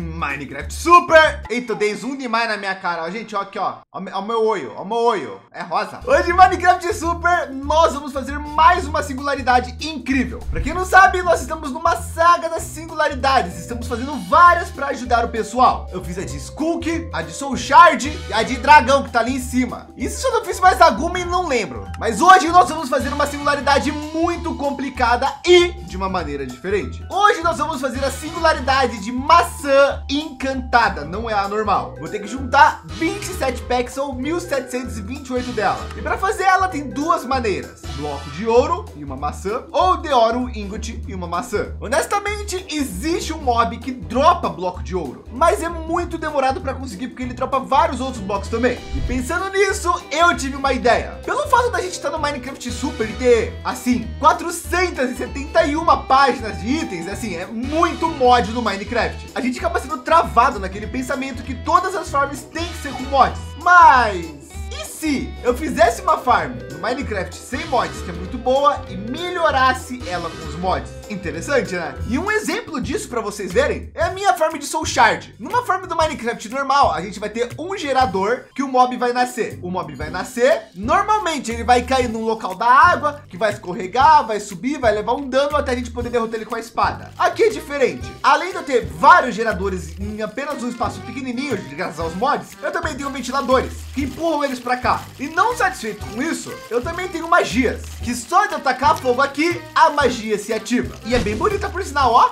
Minecraft Super. Eita, dei zoom demais na minha cara. Ó, gente, ó aqui, ó. Ó, o meu olho, ó meu olho. É rosa. Hoje Minecraft Super, nós vamos fazer mais uma singularidade incrível. Para quem não sabe, nós estamos numa saga das singularidades. Estamos fazendo várias para ajudar o pessoal. Eu fiz a de Skulk, a de Soul Shard e a de Dragão, que tá ali em cima. Isso eu não fiz mais alguma e não lembro. Mas hoje nós vamos fazer uma singularidade muito complicada e de uma maneira diferente. Hoje nós vamos fazer a singularidade de maçã encantada, não é a normal. Vou ter que juntar 27 packs ou 1728 dela. E para fazer ela tem duas maneiras: bloco de ouro e uma maçã, ou de ouro, ingot e uma maçã. Honestamente, existe um mob que dropa bloco de ouro, mas é muito demorado para conseguir porque ele dropa vários outros blocos também. E pensando nisso, eu tive uma ideia. Pelo fato da gente estar no Minecraft Super e ter assim 471 páginas de itens, assim, é muito mod no Minecraft. A gente acaba sendo travado naquele pensamento que todas as farms têm que ser com mods. Mas e se eu fizesse uma farm no Minecraft sem mods, que é muito boa, e melhorasse ela com os mods? Interessante, né? E um exemplo disso para vocês verem é a minha farm de Soul Shard. Numa farm do Minecraft normal, a gente vai ter um gerador que o mob vai nascer. O mob vai nascer, normalmente ele vai cair num local da água, que vai escorregar, vai subir, vai levar um dano até a gente poder derrotar ele com a espada. Aqui é diferente. Além de eu ter vários geradores em apenas um espaço pequenininho, graças aos mods, eu também tenho ventiladores que empurram eles para cá. E não satisfeito com isso, eu também tenho magias, que só de eu tacar fogo aqui, a magia se ativa. E é bem bonita por sinal, ó.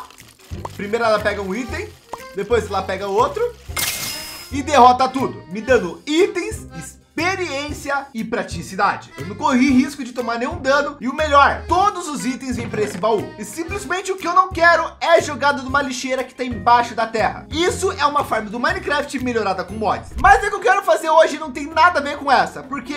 Primeiro ela pega um item, depois ela pega outro e derrota tudo, me dando itens, experiência e praticidade. Eu não corri risco de tomar nenhum dano e o melhor, todos os itens vêm para esse baú. E simplesmente o que eu não quero é jogado numa lixeira que está embaixo da terra. Isso é uma farm do Minecraft melhorada com mods. Mas o que eu quero fazer hoje não tem nada a ver com essa, porque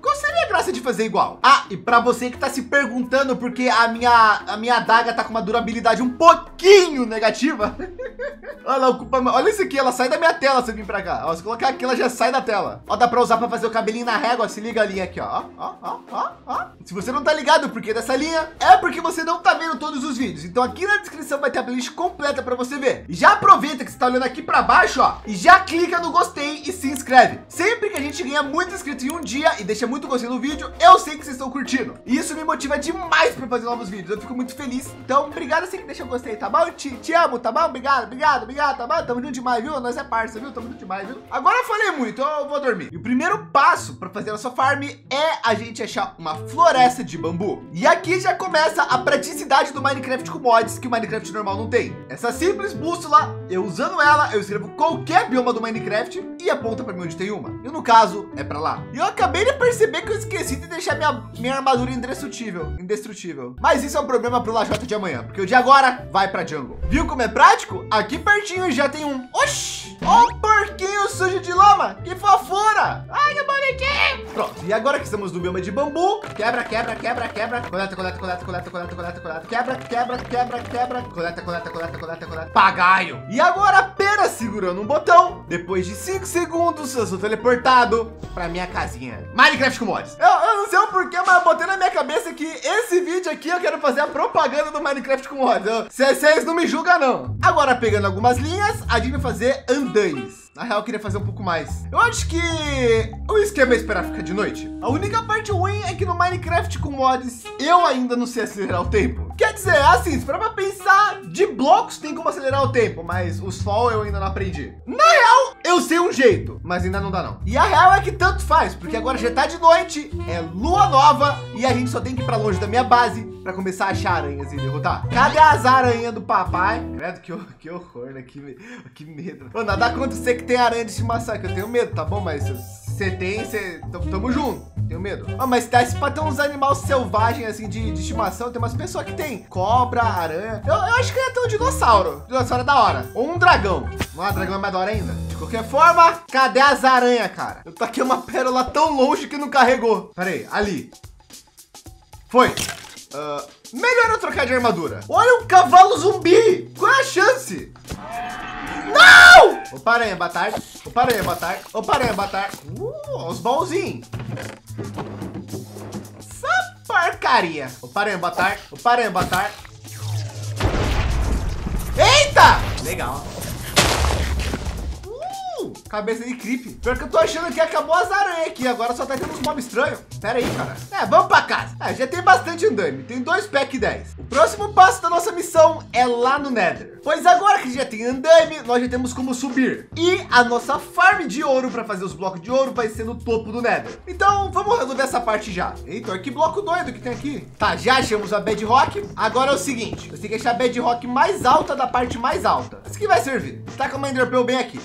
qual seria a graça de fazer igual? Ah, e para você que está se perguntando porque a minha a minha adaga tá com uma durabilidade um pouquinho negativa. olha, ocupa, olha isso aqui, ela sai da minha tela se eu vir para cá. Ó, se colocar aqui, ela já sai da tela. Ó, dá para usar para fazer o cabelinho na régua, se liga a linha aqui, ó. Ó, ó, ó, ó. Se você não tá ligado porque dessa linha, é porque você não tá vendo todos os vídeos. Então aqui na descrição vai ter a playlist completa para você ver. E já aproveita que você tá olhando aqui para baixo, ó, e já clica no gostei e se inscreve. Sempre que a gente ganha muito inscrito em um dia e deixa muito gostei no vídeo, eu sei que vocês estão curtindo. E isso me motiva demais para fazer novos vídeos. Eu fico muito feliz. Então, obrigado assim que deixa o gostei, tá bom? Te, te amo, tá bom? Obrigado, obrigado, obrigado, tá bom? Tamo junto demais, viu? Nós é parça, viu? Tamo junto demais, viu? Agora eu falei muito, eu vou dormir. E o primeiro passo para fazer a sua farm é a gente achar uma floresta de bambu. E aqui já começa a praticidade do Minecraft com mods que o Minecraft normal não tem. Essa simples bússola, eu usando ela, eu escrevo qualquer bioma do Minecraft e aponta para mim onde tem uma. E no caso, é para lá. E eu acabei de perceber que eu esqueci de deixar minha, minha armadura indestrutível. Indestrutível. Mas isso é um problema pro Lajota de amanhã, porque o de agora vai para jungle. Viu como é prático? Aqui pertinho já tem um... Oxi! Ó um porquinho sujo de lama! Que fofura! Ai, Pronto. E agora que estamos no bioma de bambu, quebra, quebra, quebra, quebra, coleta, coleta, coleta, coleta, coleta, coleta, coleta, quebra, quebra, quebra, quebra, coleta, coleta, coleta, coleta, coleta, pagaio. E agora apenas segurando um botão, depois de 5 segundos, eu sou teleportado para minha casinha. Minecraft com mods. Eu, eu não sei o porquê, mas botei na minha cabeça que esse vídeo aqui eu quero fazer a propaganda do Minecraft com mods. Vocês não me julgam não. Agora pegando algumas linhas, a gente vai fazer andames. Na real, eu queria fazer um pouco mais. Eu acho que o esquema é esperar ficar de noite. A única parte ruim é que no Minecraft com mods, eu ainda não sei acelerar o tempo. Quer dizer, assim, se para pra pensar, de blocos tem como acelerar o tempo, mas o sol eu ainda não aprendi. Real, eu sei um jeito, mas ainda não dá não. E a real é que tanto faz, porque agora já tá de noite, é lua nova e a gente só tem que ir para longe da minha base para começar a achar aranhas e derrotar. Cadê as aranhas do papai? Credo, que, que horror, né? Que, que medo. Ô, nada contra você que tem aranha de estimação, que eu tenho medo, tá bom? Mas você tem, você... Tamo junto. Tenho medo. Ah, mas tá esse pra ter uns animais selvagens assim de, de, estimação. Tem umas pessoas que tem cobra, aranha. Eu, eu acho que ia ter um dinossauro. Dinossauro é da hora. Ou um dragão. Ah, dragão é mais da hora ainda. De qualquer forma, cadê as aranhas, cara? Eu taquei uma pérola tão longe que não carregou. Pera aí, ali. Foi. Uh, melhor eu trocar de armadura. Olha um cavalo zumbi. Qual é a chance? Não! Opa, aranha, boa tarde. Opa, aranha, boa tarde. Opa, aranha, boa tarde. Uh, os bolzinhos. Essa porcaria. Opa, aranha, boa tarde. Opa, aranha, boa tarde. Eita! Legal. Cabeça de creep. Pior que eu tô achando que acabou as aranhas aqui. Agora só tá tendo uns mobs estranhos. Pera aí, cara. É, vamos pra casa. É, já tem bastante andame. Tem dois pack 10. O próximo passo da nossa missão é lá no Nether. Pois agora que já tem andame, nós já temos como subir. E a nossa farm de ouro para fazer os blocos de ouro vai ser no topo do Nether. Então vamos resolver essa parte já. Eita, que bloco doido que tem aqui. Tá, já achamos a bedrock. Agora é o seguinte, você tem que achar a bedrock mais alta da parte mais alta. Isso que vai servir. Tá com uma enderpearl bem aqui.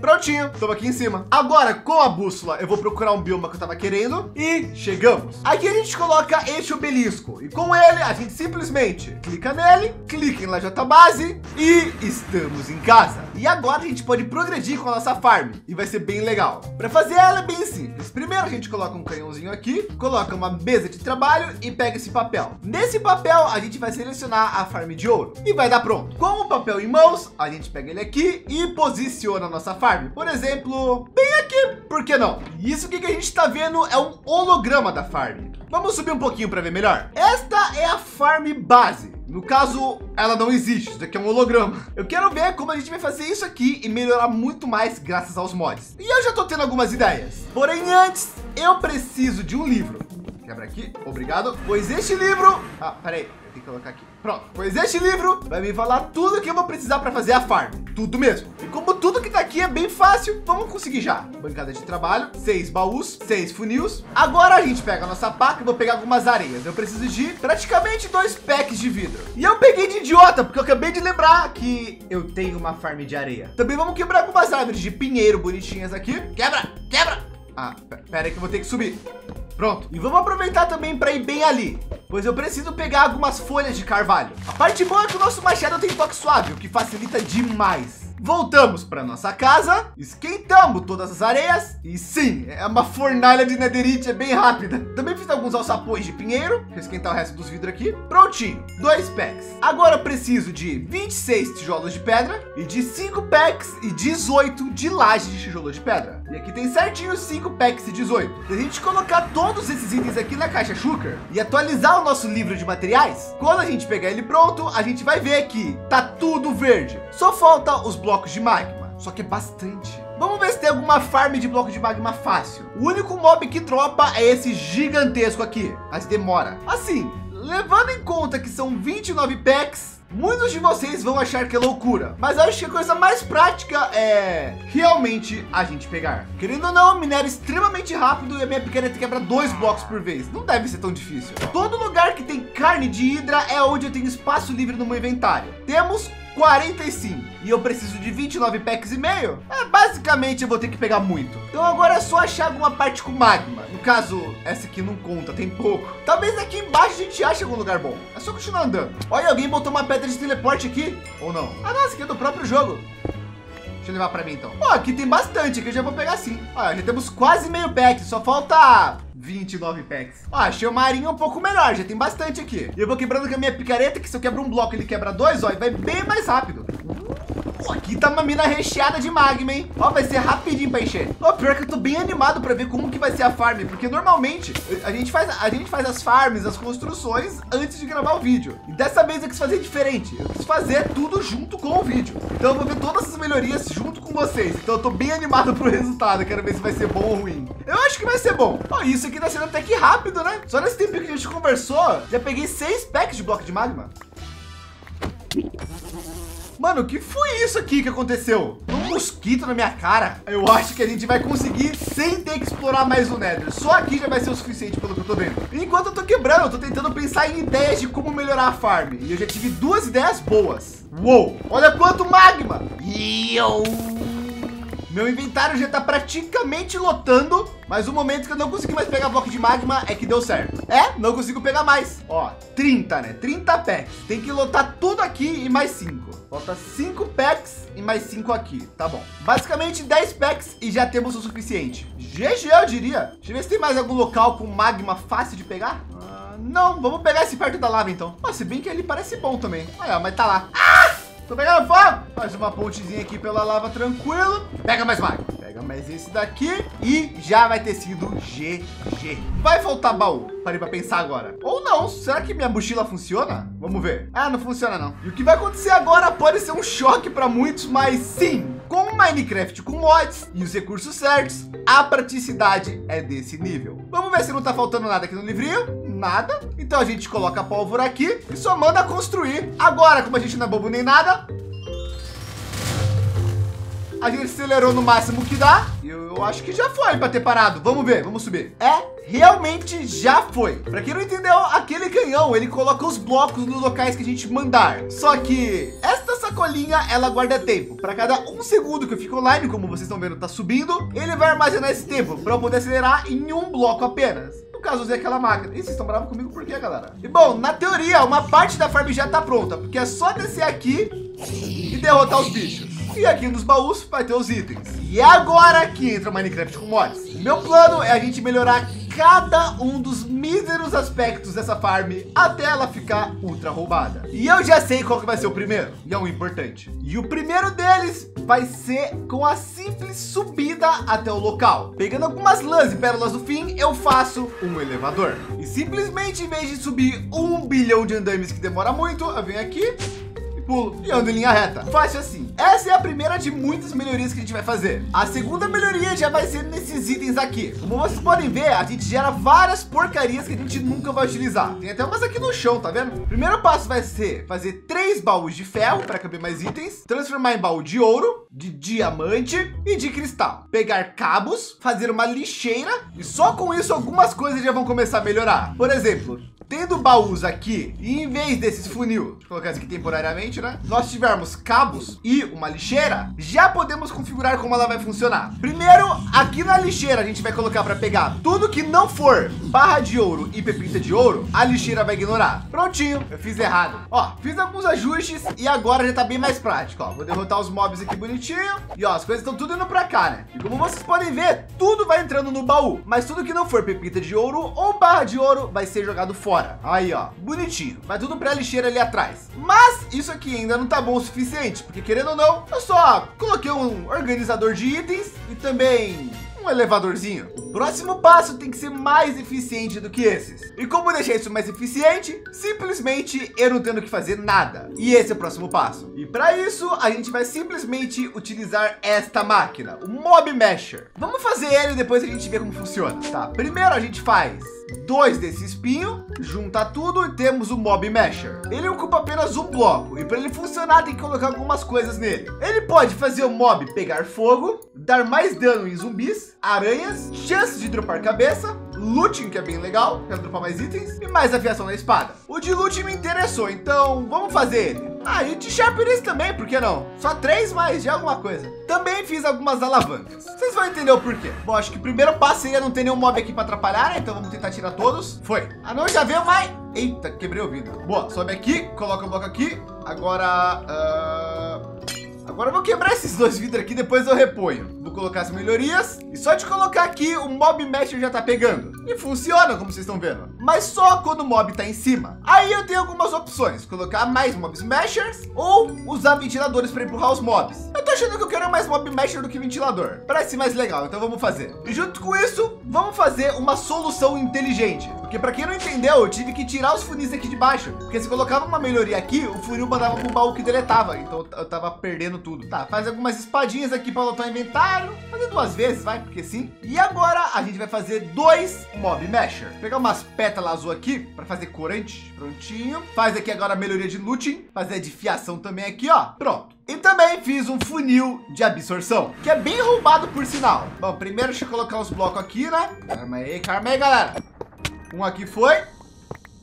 Prontinho, estamos aqui em cima. Agora, com a bússola, eu vou procurar um bioma que eu tava querendo e chegamos. Aqui a gente coloca este obelisco e com ele a gente simplesmente clica nele, clica em lajota base e estamos em casa. E agora a gente pode progredir com a nossa farm e vai ser bem legal. Para fazer ela é bem simples. Primeiro a gente coloca um canhãozinho aqui, coloca uma mesa de trabalho e pega esse papel. Nesse papel a gente vai selecionar a farm de ouro e vai dar pronto. Com o papel em mãos, a gente pega ele aqui e posiciona a nossa farm farm. Por exemplo, bem aqui, por que não? Isso que a gente está vendo é um holograma da farm. Vamos subir um pouquinho para ver melhor. Esta é a farm base. No caso, ela não existe. Isso aqui é um holograma. Eu quero ver como a gente vai fazer isso aqui e melhorar muito mais graças aos mods. E eu já tô tendo algumas ideias. Porém, antes, eu preciso de um livro. Quebra aqui. Obrigado. Pois este livro... Ah, peraí que colocar aqui. Pronto. Pois este livro vai me falar tudo que eu vou precisar para fazer a farm. Tudo mesmo. E como tudo que tá aqui é bem fácil, vamos conseguir já. Bancada de trabalho, seis baús, seis funis. Agora a gente pega a nossa paca e vou pegar algumas areias. Eu preciso de praticamente dois packs de vidro. E eu peguei de idiota, porque eu acabei de lembrar que eu tenho uma farm de areia. Também vamos quebrar algumas árvores de pinheiro bonitinhas aqui. Quebra, quebra. Ah, pera aí que eu vou ter que subir. Pronto. E vamos aproveitar também para ir bem ali, pois eu preciso pegar algumas folhas de carvalho. A parte boa é que o nosso machado tem toque suave, o que facilita demais. Voltamos para nossa casa, esquentamos todas as areias e sim, é uma fornalha de netherite, é bem rápida. Também fiz alguns alçapões de pinheiro, para esquentar o resto dos vidros aqui. Prontinho, dois packs. Agora eu preciso de 26 tijolos de pedra e de 5 packs e 18 de laje de tijolo de pedra. E aqui tem certinho 5 packs e 18. Se a gente colocar todos esses itens aqui na caixa Shulker e atualizar o nosso livro de materiais, quando a gente pegar ele pronto, a gente vai ver que tá tudo verde. Só falta os blocos de magma, só que é bastante. Vamos ver se tem alguma farm de bloco de magma fácil. O único mob que dropa é esse gigantesco aqui, mas demora. Assim, levando em conta que são 29 packs, Muitos de vocês vão achar que é loucura, mas acho que a coisa mais prática é realmente a gente pegar. Querendo ou não, minério extremamente rápido e a minha picareta quebra dois blocos por vez. Não deve ser tão difícil. Todo lugar que tem carne de hidra é onde eu tenho espaço livre no meu inventário. Temos 45 e eu preciso de 29 packs e meio. É, basicamente eu vou ter que pegar muito. Então agora é só achar alguma parte com magma. No caso, essa aqui não conta, tem pouco. Talvez aqui embaixo a gente ache algum lugar bom. É só continuar andando. Olha, alguém botou uma pedra de teleporte aqui ou não? Ah, nossa, aqui é do próprio jogo. Deixa eu levar para mim então. Ó, aqui tem bastante, que eu já vou pegar sim. Olha, já temos quase meio pack, só falta 29 packs. Ó, achei uma arinha um pouco melhor, já tem bastante aqui. Eu vou quebrando com a minha picareta, que se eu quebro um bloco, ele quebra dois, ó, e vai bem mais rápido. Aqui tá uma mina recheada de magma, hein? Ó, vai ser rapidinho para encher. Ó, pior que eu tô bem animado para ver como que vai ser a farm, porque normalmente a gente faz a gente faz as farms, as construções antes de gravar o vídeo. E dessa vez eu quis fazer diferente. Eu quis fazer tudo junto com o vídeo. Então eu vou ver todas as melhorias junto com vocês. Então eu tô bem animado pro resultado. Quero ver se vai ser bom ou ruim. Eu acho que vai ser bom. Ó, isso aqui tá sendo até que rápido, né? Só nesse tempo que a gente conversou, já peguei seis packs de bloco de magma. Mano, que foi isso aqui que aconteceu? Um mosquito na minha cara. Eu acho que a gente vai conseguir sem ter que explorar mais o Nether. Só aqui já vai ser o suficiente pelo que eu tô vendo. Enquanto eu tô quebrando, eu tô tentando pensar em ideias de como melhorar a farm. E eu já tive duas ideias boas. Uou, olha quanto magma. Eu... Meu inventário já está praticamente lotando, mas o momento que eu não consegui mais pegar bloco de magma é que deu certo. É, não consigo pegar mais. Ó, 30, né? 30 packs. Tem que lotar tudo aqui e mais 5. Falta 5 packs e mais 5 aqui. Tá bom. Basicamente 10 packs e já temos o suficiente. GG, eu diria. Deixa eu ver se tem mais algum local com magma fácil de pegar. Ah, não, vamos pegar esse perto da lava então. Ah, se bem que ele parece bom também. Olha, mas tá lá. Ah! Tô pegando fogo. Faz uma pontezinha aqui pela lava tranquilo. Pega mais magma. Pega mais esse daqui e já vai ter sido GG. Vai faltar baú. Parei para pensar agora. Ou não, será que minha mochila funciona? Vamos ver. Ah, não funciona não. E o que vai acontecer agora pode ser um choque para muitos, mas sim, com Minecraft com mods e os recursos certos, a praticidade é desse nível. Vamos ver se não tá faltando nada aqui no livrinho. Nada. Então a gente coloca a pólvora aqui e só manda construir. Agora, como a gente não é bobo nem nada, a gente acelerou no máximo que dá. Eu, acho que já foi para ter parado. Vamos ver, vamos subir. É, realmente já foi. Para quem não entendeu, aquele canhão, ele coloca os blocos nos locais que a gente mandar. Só que esta sacolinha, ela guarda tempo. Para cada um segundo que eu fico online, como vocês estão vendo, tá subindo, ele vai armazenar esse tempo para eu poder acelerar em um bloco apenas. No caso, usei aquela máquina. E vocês estão bravos comigo por quê, galera? E bom, na teoria, uma parte da farm já tá pronta, porque é só descer aqui e derrotar os bichos. E aqui nos baús vai ter os itens. E agora que entra o Minecraft com mods. Meu plano é a gente melhorar cada um dos míseros aspectos dessa farm até ela ficar ultra roubada. E eu já sei qual que vai ser o primeiro, e é um importante. E o primeiro deles vai ser com a simples subida até o local. Pegando algumas lãs e pérolas do fim, eu faço um elevador. E simplesmente, em vez de subir um bilhão de andames que demora muito, eu venho aqui pulo e ando em linha reta. Fácil assim. Essa é a primeira de muitas melhorias que a gente vai fazer. A segunda melhoria já vai ser nesses itens aqui. Como vocês podem ver, a gente gera várias porcarias que a gente nunca vai utilizar. Tem até umas aqui no chão, tá vendo? primeiro passo vai ser fazer três baús de ferro para caber mais itens, transformar em baú de ouro, de diamante e de cristal. Pegar cabos, fazer uma lixeira e só com isso algumas coisas já vão começar a melhorar. Por exemplo, tendo baús aqui, e em vez desses funil, colocar isso aqui temporariamente, né? Nós tivermos cabos e uma lixeira, já podemos configurar como ela vai funcionar. Primeiro, aqui na lixeira, a gente vai colocar para pegar tudo que não for barra de ouro e pepita de ouro, a lixeira vai ignorar. Prontinho, eu fiz errado. Ó, fiz alguns ajustes e agora já tá bem mais prático. Ó, vou derrotar os mobs aqui bonitinho. E ó, as coisas estão tudo indo para cá, né? E como vocês podem ver, tudo vai entrando no baú, mas tudo que não for pepita de ouro ou barra de ouro vai ser jogado fora fora. Aí, ó, bonitinho. Vai tudo para a lixeira ali atrás. Mas isso aqui ainda não tá bom o suficiente, porque querendo ou não, eu só coloquei um organizador de itens e também um elevadorzinho. Próximo passo tem que ser mais eficiente do que esses. E como deixar isso mais eficiente? Simplesmente eu não tendo que fazer nada. E esse é o próximo passo. E para isso, a gente vai simplesmente utilizar esta máquina, o Mob Mesher. Vamos fazer ele e depois a gente vê como funciona. Tá, primeiro a gente faz dois desse espinho, junta tudo e temos o Mob Mesher. Ele ocupa apenas um bloco e para ele funcionar tem que colocar algumas coisas nele. Ele pode fazer o mob pegar fogo, dar mais dano em zumbis, aranhas, chances de dropar cabeça, looting, que é bem legal, quero dropar mais itens, e mais afiação na espada. O de looting me interessou, então vamos fazer ele. Ah, e de Sharpness também, por que não? Só três mais de alguma coisa. Também fiz algumas alavancas. Vocês vão entender o porquê. Bom, acho que o primeiro passo seria não ter nenhum mob aqui para atrapalhar, né? Então vamos tentar tirar todos. Foi. Ah, não, já veio mais. Eita, quebrei o vidro. Boa, sobe aqui, coloca o bloco aqui. Agora... Uh... Agora eu vou quebrar esses dois vidros aqui, depois eu reponho. Colocar as melhorias e só de colocar aqui o mob mesher já tá pegando. E funciona como vocês estão vendo. Mas só quando o mob tá em cima. Aí eu tenho algumas opções. Colocar mais mob meshers ou usar ventiladores para empurrar os mobs. Eu tô achando que eu quero mais mob mesher do que ventilador. Parece mais legal então vamos fazer. E junto com isso vamos fazer uma solução inteligente. Porque para quem não entendeu eu tive que tirar os funis aqui de baixo. Porque se colocava uma melhoria aqui o funil mandava pro baú que deletava. Então eu tava perdendo tudo tá faz algumas espadinhas aqui para lotar o inventário fazer duas vezes, vai, porque sim. E agora a gente vai fazer dois Mob Mesher. Vou pegar umas pétalas azul aqui para fazer corante. Prontinho. Faz aqui agora a melhoria de looting. Fazer de fiação também aqui, ó. Pronto. E também fiz um funil de absorção, que é bem roubado por sinal. Bom, primeiro deixa eu colocar os blocos aqui, né? Calma aí, calma aí, galera. Um aqui foi.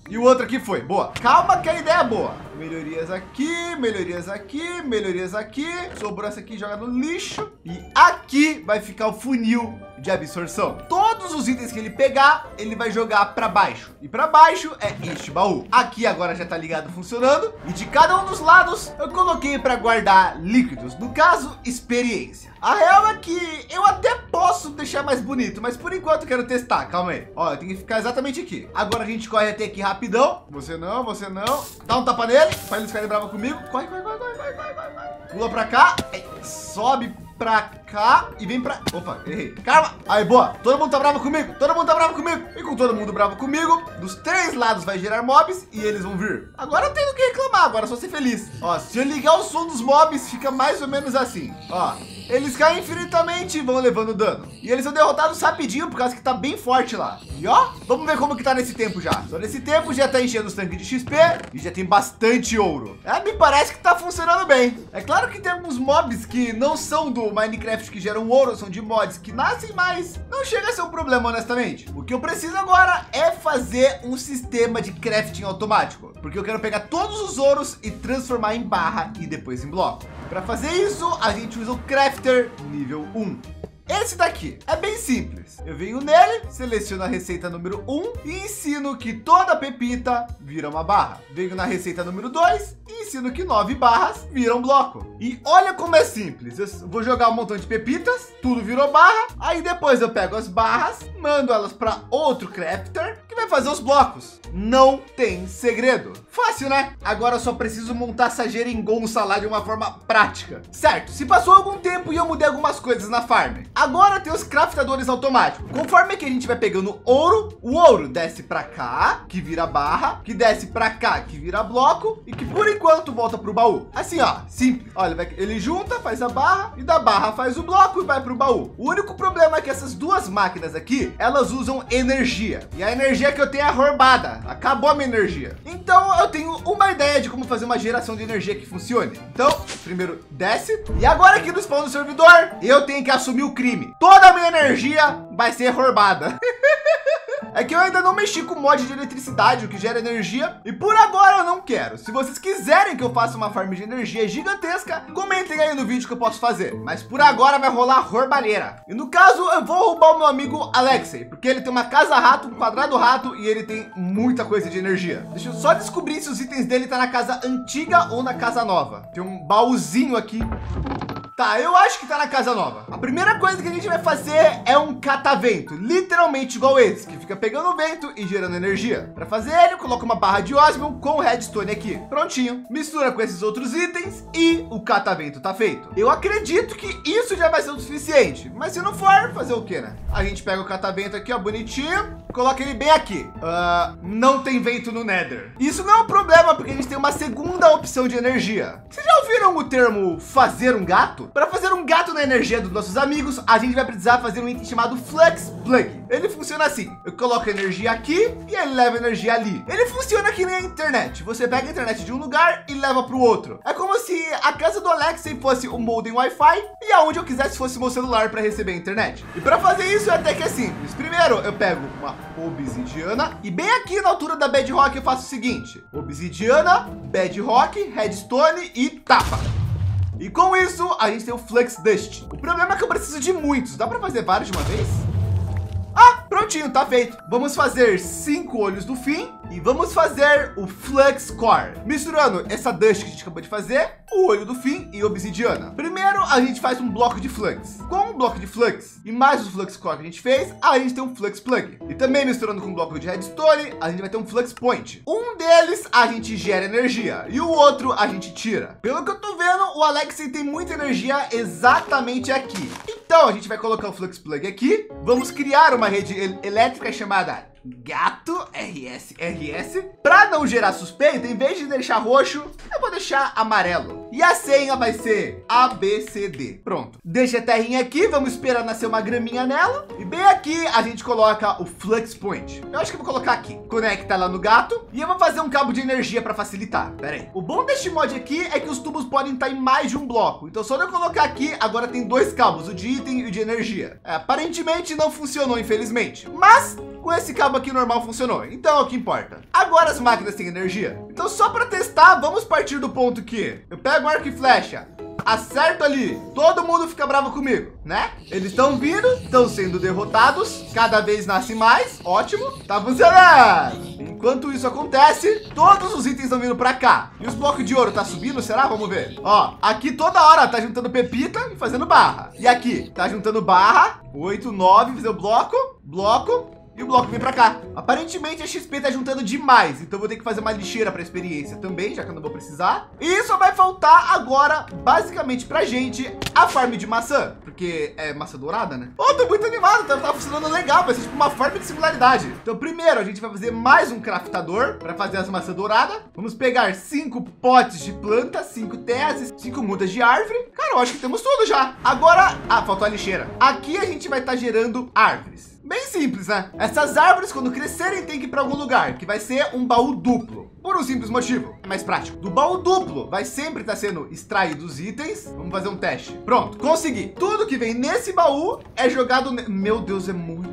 E o outro aqui foi. Boa. Calma que a ideia é boa. Melhorias aqui, melhorias aqui, melhorias aqui. Sobrou essa aqui, joga no lixo. E aqui vai ficar o funil de absorção. Todos os itens que ele pegar, ele vai jogar para baixo. E para baixo é este baú. Aqui agora já está ligado funcionando. E de cada um dos lados eu coloquei para guardar líquidos. No caso, experiência. A real é que eu até posso deixar mais bonito, mas por enquanto eu quero testar. Calma aí. Ó, eu tenho que ficar exatamente aqui. Agora a gente corre até aqui rapidão. Você não, você não. Dá um tapa nele, para eles ficarem bravos comigo. Corre, corre, corre, corre, corre, corre, corre. Pula para cá. Sobe pra cá e vem pra... Opa, errei. Calma. Aí, boa. Todo mundo tá bravo comigo? Todo mundo tá bravo comigo? E com todo mundo bravo comigo, dos três lados vai gerar mobs e eles vão vir. Agora eu tenho que reclamar, agora só ser feliz. Ó, se eu ligar o som dos mobs, fica mais ou menos assim. Ó, eles caem infinitamente e vão levando dano. E eles são derrotados rapidinho por causa que tá bem forte lá. E ó, vamos ver como que tá nesse tempo já. Só nesse tempo já tá enchendo os tanques de XP e já tem bastante ouro. É, me parece que tá funcionando bem. É claro que tem alguns mobs que não são do Minecraft que geram ouro, são de mods que nascem, mas não chega a ser um problema, honestamente. O que eu preciso agora é fazer um sistema de crafting automático, porque eu quero pegar todos os ouros e transformar em barra e depois em bloco. Para fazer isso, a gente usa o Crafter nível 1. Esse daqui é bem simples. Eu venho nele, seleciono a receita número 1 e ensino que toda pepita vira uma barra. Venho na receita número 2 e ensino que 9 barras viram bloco. E olha como é simples. Eu vou jogar um montão de pepitas, tudo virou barra. Aí depois eu pego as barras, mando elas para outro crafter que vai fazer os blocos. Não tem segredo. Fácil, né? Agora só preciso montar essa geringonça lá de uma forma prática. Certo, se passou algum tempo e eu mudei algumas coisas na farm. Agora tem os craftadores automáticos. Conforme que a gente vai pegando ouro, o ouro desce para cá, que vira barra, que desce para cá, que vira bloco e que por enquanto volta para o baú. Assim, ó, simples. Olha, ele junta, faz a barra e da barra faz o bloco e vai para o baú. O único problema é que essas duas máquinas aqui, elas usam energia. E a energia que eu tenho é roubada. Acabou a minha energia. Então eu tenho uma ideia de como fazer uma geração de energia que funcione. Então, primeiro desce e agora aqui no spawn do servidor, eu tenho que assumir o crime. Toda a minha energia vai ser roubada. É que eu ainda não mexi com mod de eletricidade, o que gera energia. E por agora eu não quero. Se vocês quiserem que eu faça uma farm de energia gigantesca, comentem aí no vídeo que eu posso fazer. Mas por agora vai rolar roubalheira. E no caso, eu vou roubar o meu amigo Alexei, porque ele tem uma casa rato, um quadrado rato e ele tem muita coisa de energia. Deixa eu só descobrir se os itens dele tá na casa antiga ou na casa nova. Tem um baúzinho aqui. Tá, eu acho que tá na casa nova. A primeira coisa que a gente vai fazer é um catavento, literalmente igual esse, que fica pegando vento e gerando energia. Para fazer ele, coloca uma barra de osmium com redstone aqui. Prontinho. Mistura com esses outros itens e o catavento tá feito. Eu acredito que isso já vai ser o suficiente, mas se não for, fazer o que, né? A gente pega o catavento aqui, ó, bonitinho, coloca ele bem aqui. Uh, não tem vento no Nether. Isso não é um problema, porque a gente tem uma segunda opção de energia. Vocês já ouviram o termo fazer um gato? Para fazer um gato na energia dos nossos amigos, a gente vai precisar fazer um item chamado Flux Plug. Ele funciona assim: eu coloco energia aqui e ele leva energia ali. Ele funciona que nem a internet. Você pega a internet de um lugar e leva para o outro. É como se a casa do Alexei fosse o modem Wi-Fi e aonde eu quisesse fosse meu celular para receber a internet. E para fazer isso é até que é simples. Primeiro eu pego uma obsidiana e bem aqui na altura da bedrock eu faço o seguinte: obsidiana, bedrock, redstone e tapa. E com isso, a gente tem o Flux Dust. O problema é que eu preciso de muitos. Dá para fazer vários de uma vez? Prontinho, tá feito. Vamos fazer cinco olhos do fim e vamos fazer o Flux Core. Misturando essa Dust que a gente acabou de fazer, o olho do fim e obsidiana. Primeiro, a gente faz um bloco de Flux. Com um bloco de Flux e mais o Flux Core que a gente fez, a gente tem um Flux Plug. E também misturando com um bloco de Redstone, a gente vai ter um Flux Point. Um deles a gente gera energia e o outro a gente tira. Pelo que eu tô vendo, o Alexei tem muita energia exatamente aqui. Então, a gente vai colocar o Flux Plug aqui. Vamos criar uma rede elétrica chamada gato RS RS. Para não gerar suspeita, em vez de deixar roxo, eu vou deixar amarelo. E a senha vai ser ABCD. Pronto. Deixa a terrinha aqui, vamos esperar nascer uma graminha nela. E bem aqui a gente coloca o Flux Point. Eu acho que vou colocar aqui. Conecta lá no gato. E eu vou fazer um cabo de energia para facilitar. Pera aí. O bom deste mod aqui é que os tubos podem estar em mais de um bloco. Então só eu colocar aqui, agora tem dois cabos, o de item e o de energia. É, aparentemente não funcionou, infelizmente. Mas com esse cabo aqui normal funcionou. Então é o que importa. Agora as máquinas têm energia. Então só para testar, vamos partir do ponto que eu pego arco e flecha, acerto ali, todo mundo fica bravo comigo, né? Eles estão vindo, estão sendo derrotados, cada vez nasce mais, ótimo, tá funcionando. Enquanto isso acontece, todos os itens estão vindo para cá. E os blocos de ouro tá subindo, será? Vamos ver. Ó, aqui toda hora tá juntando pepita e fazendo barra. E aqui tá juntando barra, 8, 9, fazer o bloco, bloco, e o bloco vem para cá. Aparentemente a XP tá juntando demais, então vou ter que fazer uma lixeira para experiência também, já que eu não vou precisar. E só vai faltar agora, basicamente pra gente, a farm de maçã, porque é maçã dourada, né? Oh, tô muito animado, tá, tá funcionando legal, vai ser tipo uma farm de singularidade. Então primeiro a gente vai fazer mais um craftador para fazer as maçãs douradas. Vamos pegar cinco potes de planta, cinco terras, cinco mudas de árvore. Cara, eu acho que temos tudo já. Agora, ah, faltou a lixeira. Aqui a gente vai estar tá gerando árvores. Bem simples, né? Essas árvores, quando crescerem, tem que ir para algum lugar, que vai ser um baú duplo. Por um simples motivo, é mais prático. Do baú duplo vai sempre estar tá sendo extraídos itens. Vamos fazer um teste. Pronto, consegui. Tudo que vem nesse baú é jogado... Ne... Meu Deus, é muito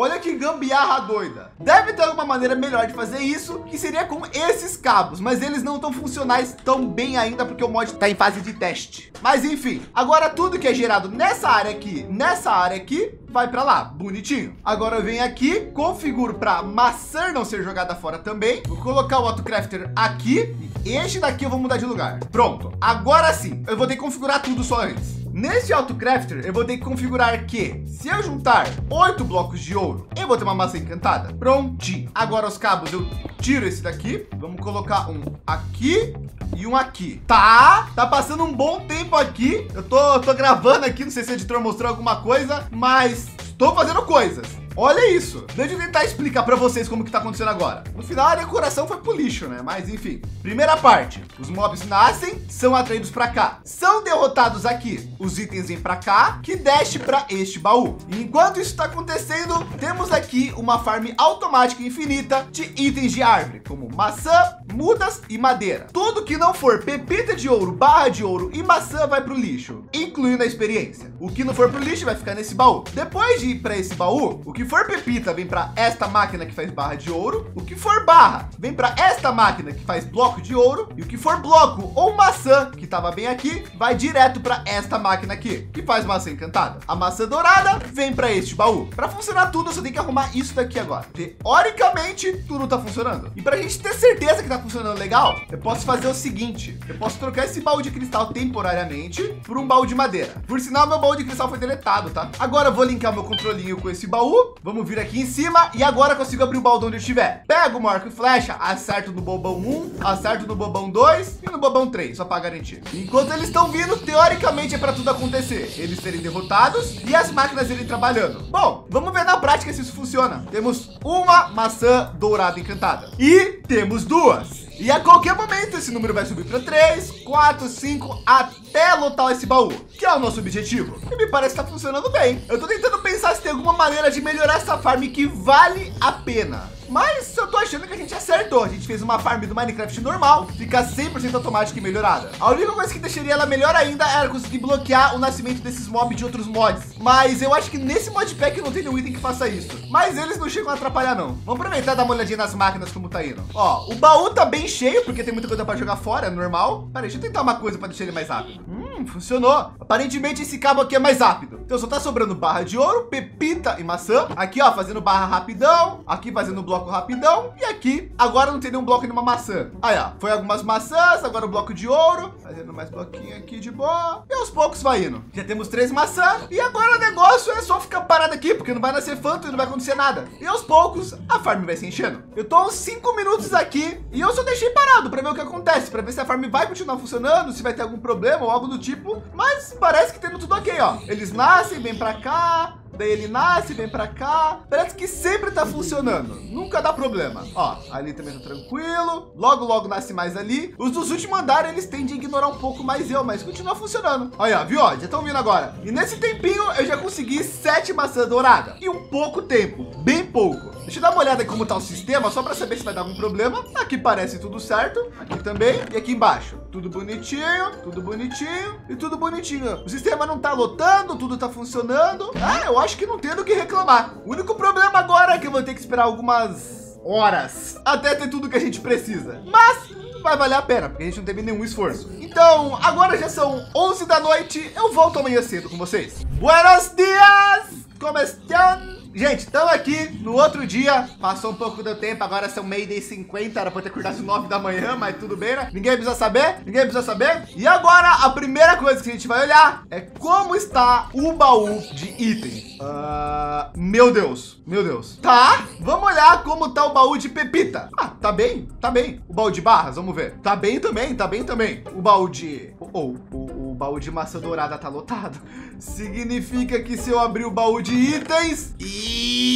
Olha que gambiarra doida. Deve ter alguma maneira melhor de fazer isso, que seria com esses cabos, mas eles não estão funcionais tão bem ainda porque o mod está em fase de teste. Mas enfim, agora tudo que é gerado nessa área aqui, nessa área aqui, vai para lá, bonitinho. Agora eu venho aqui, configuro para maçã não ser jogada fora também. Vou colocar o autocrafter aqui. Este daqui eu vou mudar de lugar. Pronto. Agora sim, eu vou ter que configurar tudo só antes. Nesse AutoCrafter, eu vou ter que configurar que se eu juntar oito blocos de ouro, eu vou ter uma maçã encantada. Prontinho. Agora os cabos, eu tiro esse daqui. Vamos colocar um aqui e um aqui. Tá, tá passando um bom tempo aqui. Eu tô, tô gravando aqui, não sei se o editor mostrou alguma coisa, mas estou fazendo coisas. Olha isso. Deixa eu tentar explicar para vocês como que tá acontecendo agora. No final a decoração foi pro lixo, né? Mas enfim. Primeira parte. Os mobs nascem, são atraídos para cá. São derrotados aqui. Os itens vêm para cá, que desce para este baú. E enquanto isso está acontecendo, temos aqui uma farm automática infinita de itens de árvore, como maçã, mudas e madeira. Tudo que não for pepita de ouro, barra de ouro e maçã vai para o lixo, incluindo a experiência. O que não for para o lixo vai ficar nesse baú. Depois de ir para esse baú, o que for pepita vem para esta máquina que faz barra de ouro. O que for barra vem para esta máquina que faz bloco de ouro. E o que for bloco ou maçã, que estava bem aqui, vai direto para esta máquina aqui, que faz maçã encantada. A maçã dourada vem para este baú. Para funcionar tudo, você tem que arrumar isso daqui agora. Teoricamente, tudo está funcionando. E para a gente ter certeza que está funcionando legal, eu posso fazer o seguinte. Eu posso trocar esse baú de cristal temporariamente por um baú de madeira. Por sinal, meu baú de cristal foi deletado, tá? Agora eu vou linkar meu controlinho com esse baú. Vamos vir aqui em cima e agora consigo abrir o balde onde eu estiver. Pego o arco e flecha, acerto no bobão 1, acerto no bobão 2 e no bobão 3, só para garantir. Enquanto eles estão vindo, teoricamente é para tudo acontecer. Eles serem derrotados e as máquinas irem trabalhando. Bom, vamos ver na prática se isso funciona. Temos uma maçã dourada encantada e temos duas. E a qualquer momento esse número vai subir para 3, 4, 5, até lotar esse baú, que é o nosso objetivo. E me parece que está funcionando bem. Eu estou tentando pensar se tem alguma maneira de melhorar essa farm que vale a pena. Mas eu tô achando que a gente acertou. A gente fez uma farm do Minecraft normal, fica 100% automática e melhorada. A única coisa que deixaria ela melhor ainda era conseguir bloquear o nascimento desses mobs de outros mods. Mas eu acho que nesse modpack não tem nenhum item que faça isso. Mas eles não chegam a atrapalhar não. Vamos aproveitar e dar uma olhadinha nas máquinas como tá indo. Ó, o baú tá bem cheio, porque tem muita coisa para jogar fora, normal. Peraí, deixa eu tentar uma coisa para deixar ele mais rápido. Hum, funcionou. Aparentemente esse cabo aqui é mais rápido. Então só tá sobrando barra de ouro, pepita e maçã. Aqui, ó, fazendo barra rapidão. Aqui fazendo bloco bloco rapidão. E aqui, agora não tem nenhum bloco de uma maçã. Aí, ó, foi algumas maçãs, agora o bloco de ouro. Fazendo mais bloquinho aqui de boa. E aos poucos vai indo. Já temos três maçãs. E agora o negócio é só ficar parado aqui, porque não vai nascer fanto e não vai acontecer nada. E aos poucos, a farm vai se enchendo. Eu tô uns cinco minutos aqui e eu só deixei parado para ver o que acontece, para ver se a farm vai continuar funcionando, se vai ter algum problema ou algo do tipo. Mas parece que tendo tudo ok, ó. Eles nascem, vêm para cá, Daí ele nasce, vem para cá. Parece que sempre tá funcionando. Nunca dá problema. Ó, ali também tá tranquilo. Logo, logo nasce mais ali. Os dos últimos andares, eles tendem a ignorar um pouco mais eu, mas continua funcionando. Olha, viu? Já estão vindo agora. E nesse tempinho, eu já consegui sete maçãs douradas. E um pouco tempo, bem pouco. Deixa eu dar uma olhada em como tá o sistema, só para saber se vai dar algum problema. Aqui parece tudo certo. Aqui também. E aqui embaixo. Tudo bonitinho, tudo bonitinho e tudo bonitinho. O sistema não tá lotando, tudo tá funcionando. Ah, eu acho que não tem do que reclamar. O único problema agora é que eu vou ter que esperar algumas horas até ter tudo que a gente precisa. Mas vai valer a pena, porque a gente não teve nenhum esforço. Então, agora já são 11 da noite. Eu volto amanhã cedo com vocês. Buenos dias! Estão? Gente, estamos aqui no outro dia. Passou um pouco do tempo, agora são meio-dia 50. Era para ter acordado às 9 da manhã, mas tudo bem, né? Ninguém precisa saber, ninguém precisa saber. E agora, a primeira coisa que a gente vai olhar é como está o baú de itens. Uh, meu Deus, meu Deus. Tá, vamos olhar como tá o baú de pepita. Ah, tá bem, tá bem. O baú de barras, vamos ver. Tá bem também, tá bem também. O baú de... Oh, o, o baú de maçã dourada tá lotado. Significa que se eu abrir o baú de itens...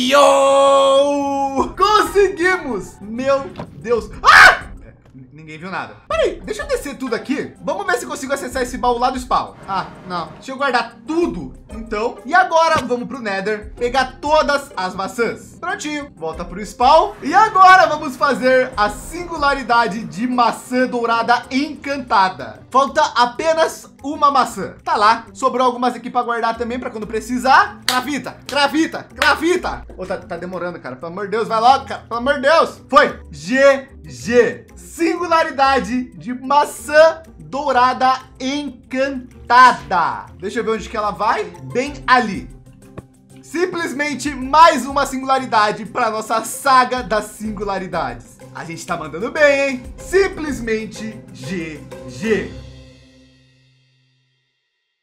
Yo! Conseguimos! Meu Deus. Ah! Ninguém viu nada. Peraí, deixa eu descer tudo aqui. Vamos ver se consigo acessar esse baú lá do spawn. Ah, não. Deixa eu guardar tudo, então. E agora vamos pro Nether, pegar todas as maçãs. Prontinho, volta pro spawn. E agora vamos fazer a singularidade de maçã dourada encantada. Falta apenas uma maçã. Tá lá. Sobrou algumas aqui para guardar também para quando precisar. Cravita, cravita, cravita. Oh, tá, tá, demorando, cara. Pelo amor de Deus, vai logo, cara. Pelo amor de Deus. Foi. GG. Singularidade de maçã dourada encantada. Deixa eu ver onde que ela vai. Bem ali. Simplesmente mais uma singularidade para nossa saga das singularidades. A gente tá mandando bem, hein? Simplesmente GG.